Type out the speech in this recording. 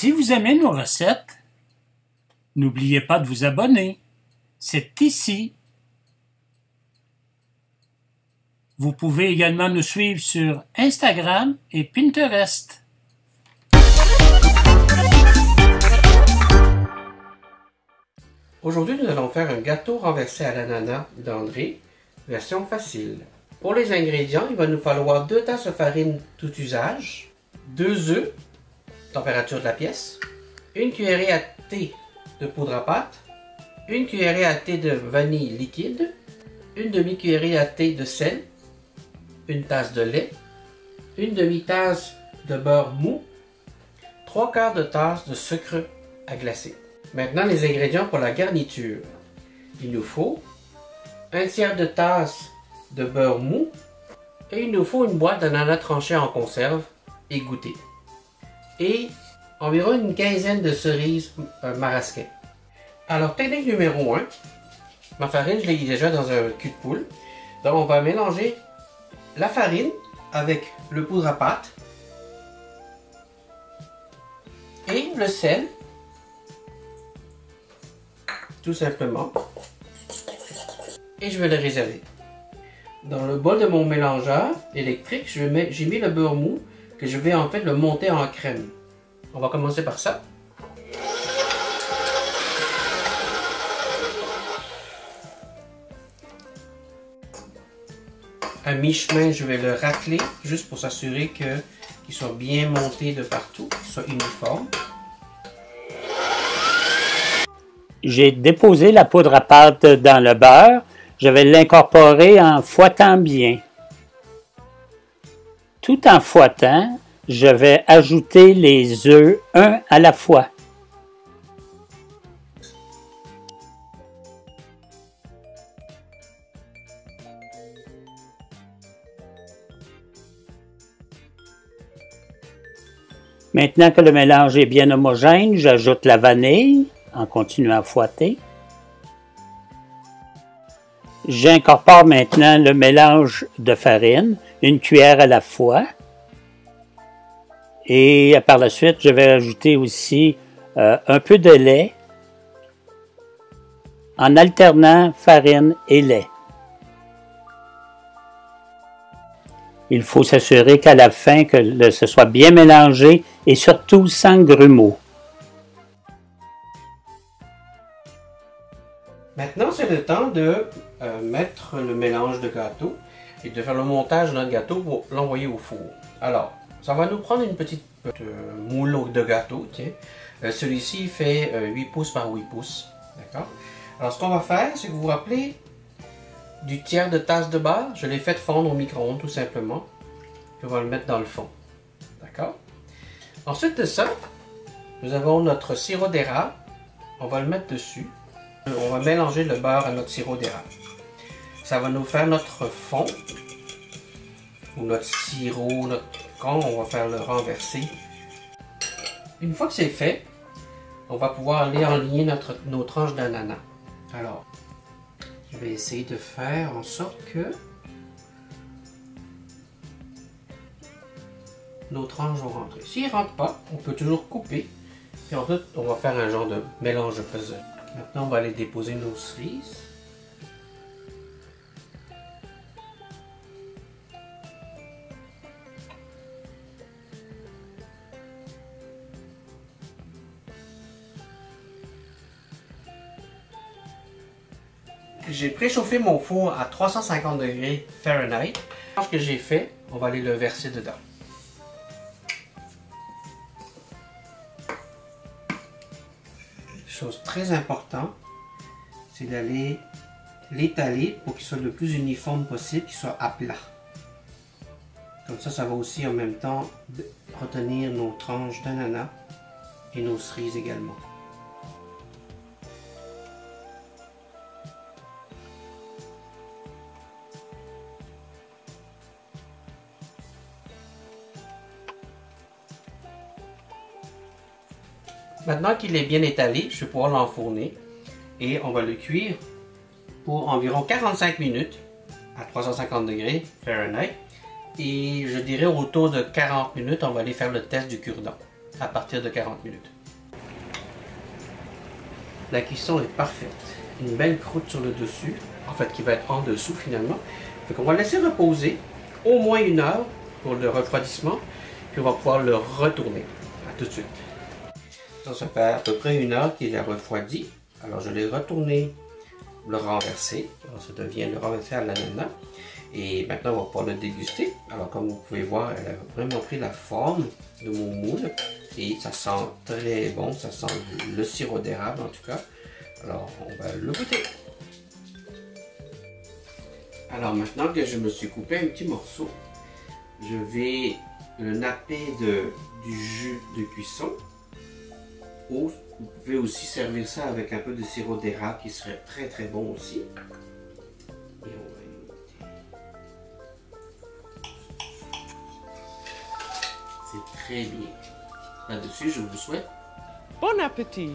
Si vous aimez nos recettes, n'oubliez pas de vous abonner. C'est ici. Vous pouvez également nous suivre sur Instagram et Pinterest. Aujourd'hui, nous allons faire un gâteau renversé à l'ananas d'André, version facile. Pour les ingrédients, il va nous falloir 2 tasses de farine tout usage, 2 œufs, température de la pièce, une cuillerée à thé de poudre à pâte, une cuillerée à thé de vanille liquide, une demi-cuillerée à thé de sel, une tasse de lait, une demi-tasse de beurre mou, 3 quarts de tasse de sucre à glacer. Maintenant, les ingrédients pour la garniture. Il nous faut un tiers de tasse de beurre mou et il nous faut une boîte d'ananas tranché en conserve et goûté. Et environ une quinzaine de cerises euh, marasquin. Alors, technique numéro 1. Ma farine, je l'ai déjà dans un cul de poule. Donc, on va mélanger la farine avec le poudre à pâte et le sel tout simplement. Et je vais le réserver. Dans le bol de mon mélangeur électrique, j'ai mis le beurre mou je vais en fait le monter en crème. On va commencer par ça. À mi-chemin, je vais le racler juste pour s'assurer qu'il soit bien monté de partout, qu'il soit uniforme. J'ai déposé la poudre à pâte dans le beurre. Je vais l'incorporer en fouettant bien. Tout en fouettant, je vais ajouter les œufs un à la fois. Maintenant que le mélange est bien homogène, j'ajoute la vanille en continuant à fouetter. J'incorpore maintenant le mélange de farine, une cuillère à la fois. Et par la suite, je vais ajouter aussi euh, un peu de lait en alternant farine et lait. Il faut s'assurer qu'à la fin, que ce soit bien mélangé et surtout sans grumeaux. Maintenant, c'est le temps de euh, mettre le mélange de gâteau et de faire le montage de notre gâteau pour l'envoyer au four. Alors, ça va nous prendre une petite euh, de gâteau. Euh, celui-ci fait 8 pouces par 8 pouces. D'accord Alors, ce qu'on va faire, c'est que vous vous rappelez du tiers de tasse de beurre. Je l'ai fait fondre au micro-ondes tout simplement. On va le mettre dans le fond. D'accord Ensuite de ça, nous avons notre sirop d'érable. On va le mettre dessus. On va mélanger le beurre à notre sirop d'érable. Ça va nous faire notre fond, ou notre sirop, notre con, on va faire le renverser. Une fois que c'est fait, on va pouvoir aller enligner notre, nos tranches d'ananas. Alors, je vais essayer de faire en sorte que nos tranches vont rentrer. S'ils ne rentrent pas, on peut toujours couper. Et ensuite, on va faire un genre de mélange de puzzle. Maintenant, on va aller déposer nos cerises. J'ai préchauffé mon four à 350 degrés Fahrenheit. Ce que j'ai fait, on va aller le verser dedans. chose très important, c'est d'aller l'étaler pour qu'il soit le plus uniforme possible, qu'il soit à plat. Comme ça, ça va aussi en même temps retenir nos tranches d'ananas et nos cerises également. Maintenant qu'il est bien étalé, je vais pouvoir l'enfourner et on va le cuire pour environ 45 minutes à 350 degrés Fahrenheit. Et je dirais autour de 40 minutes, on va aller faire le test du cure-dent. à partir de 40 minutes. La cuisson est parfaite. Une belle croûte sur le dessus, en fait qui va être en dessous finalement. On va laisser reposer au moins une heure pour le refroidissement, puis on va pouvoir le retourner. À tout de suite. Ça fait à peu près une heure qu'il a refroidi. Alors je l'ai retourné, le renverser. Alors ça devient le renverser à l'ananas. Et maintenant, on va pouvoir le déguster. Alors, comme vous pouvez voir, elle a vraiment pris la forme de mon moule. Et ça sent très bon. Ça sent le sirop d'érable, en tout cas. Alors, on va le goûter. Alors, maintenant que je me suis coupé un petit morceau, je vais le napper de, du jus de cuisson. Ou vous pouvez aussi servir ça avec un peu de sirop d'érable qui serait très très bon aussi. C'est très bien. Là-dessus, je vous souhaite bon appétit.